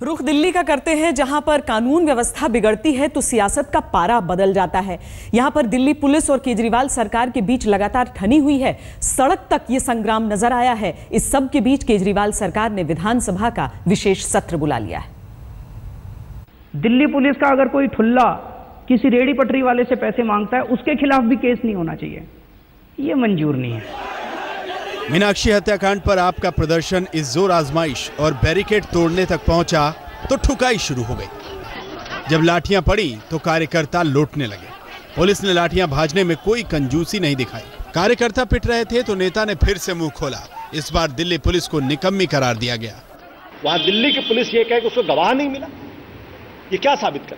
रुख दिल्ली का करते हैं, जहाँ पर कानून व्यवस्था बिगड़ती है तो सियासत का पारा बदल जाता है। यहाँ पर दिल्ली पुलिस और केजरीवाल सरकार के बीच लगातार ठनी हुई है। सड़क तक ये संग्राम नज़र आया है। इस सब के बीच केजरीवाल सरकार ने विधानसभा का विशेष सत्र बुला लिया है। दिल्ली पुलिस का अगर कोई ठुल्ला किसी रेडी पटरी वाले से पैसे माँगता है, उसके खिलाफ भी केस नहीं होना चाहिए। ये मंजूर नहीं है। मीनाक्षी हत्याकांड पर आपका प्रदर्शन इस ज़ोर आजमाइश और बैरिकेड तोड़ने तक पहुँचा तो ठुकाई शुरू हो गई। जब लाठियाँ पड़ी तो कार्यकर्ता लौटने लगे। पुलिस ने लाठियाँ भाजने में कोई कंजूसी नहीं दिखाई। कार्यकर्ता पिट रहे थे तो नेता ने फिर से मुँह खोला। इस बार दिल्ली पुलिस को निकम्मी करार दिया गया। वहाँ दिल्ली की पुलिस ये कहे कि उसको गवाह नहीं मिला। ये क्या साबित कर?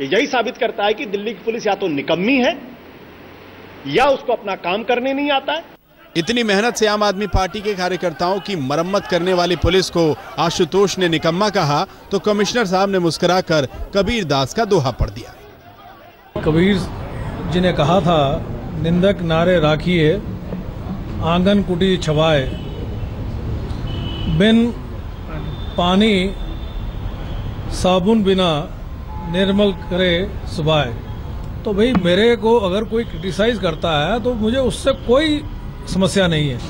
ये यही साबित करता है कि दिल्ली की पुलिस या तो निकम्मी है या उसको अपना काम करने नहीं आता है। इतनी मेहनत से आम आदमी पार्टी के कार्यकर्ताओं की मरम्मत करने वाली पुलिस को आशुतोष ने निकम्मा कहा तो कमिश्नर साहब ने मुस्कुराकर कबीर दास का दोहा पढ़ दिया। कबीर जी ने कहा था, निंदक नारे राखिए, आँगन कुटी छवाए। बिन पानी, साबुन बिना निर्मल करे सुबाए। तो भाई मेरे को अगर कोई क्रिटिसाइज करता है तो मुझे उससे कोई समस्या नहीं है।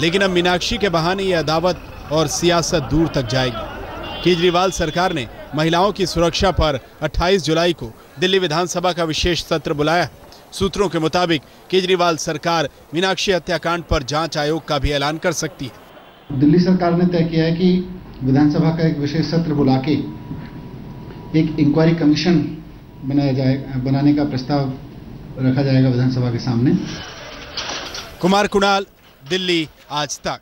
लेकिन अब मीनाक्षी के बहाने ये अदावत और सियासत दूर तक जाएगी। केजरीवाल सरकार ने महिलाओं की सुरक्षा पर 28 जुलाई को दिल्ली विधानसभा का विशेष सत्र बुलाया सूत्रों के मुताबिक केजरीवाल सरकार मीनाक्षी हत्याकांड पर जाँच आयोग का भी ऐलान कर सकती है। दिल्ली सरकार ने तय किया है कि विधानसभा का एक विशेष सत्र बुला के एक इंक्वायरी कमीशन बनाया जाए बनाने का प्रस्ताव रखा जाएगा विधानसभा के सामने। कुमार कुणाल दिल्ली आज तक।